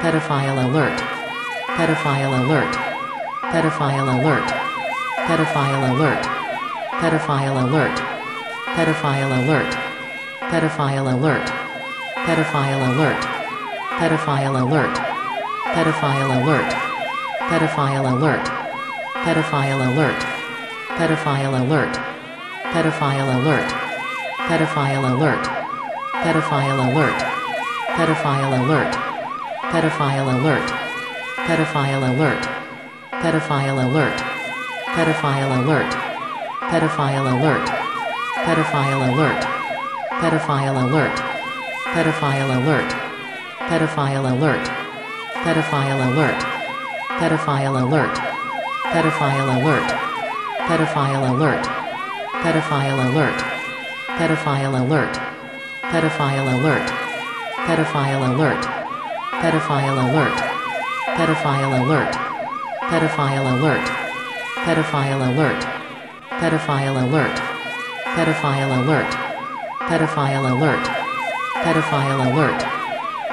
Pedophile alert. Pedophile alert. Pedophile alert. Pedophile alert. Pedophile alert. Pedophile alert. Pedophile alert. Pedophile alert. Pedophile alert. Pedophile alert. Pedophile alert. Pedophile alert. Pedophile alert. Pedophile alert. Pedophile alert. Pedophile alert. Pedophile alert. Pedophile alert. Pedophile alert. Pedophile alert. Pedophile alert. Pedophile alert. Pedophile alert. Pedophile alert. Pedophile alert. Pedophile alert. Pedophile alert. Pedophile alert. Pedophile alert. Pedophile alert. Pedophile alert. Pedophile alert. Pedophile alert. Pedophile alert. Pedophile alert. Pedophile alert. Pedophile alert. Pedophile alert. Pedophile alert. Pedophile alert. Pedophile alert. Pedophile alert.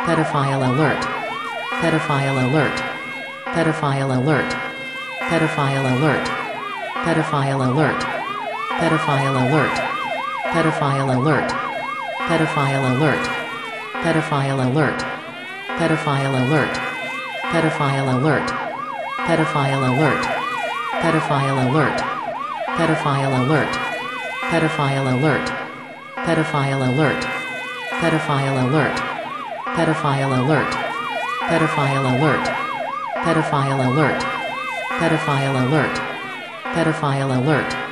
Pedophile alert. Pedophile alert. Pedophile alert. Pedophile alert. Pedophile alert. Pedophile alert. Pedophile alert. Pedophile alert. Pedophile alert. Pedophile alert. Pedophile alert. Pedophile alert. Pedophile alert. Pedophile alert. Pedophile alert. Pedophile alert. Pedophile alert. Pedophile alert. Pedophile alert. Pedophile alert. Pedophile alert. Pedophile alert.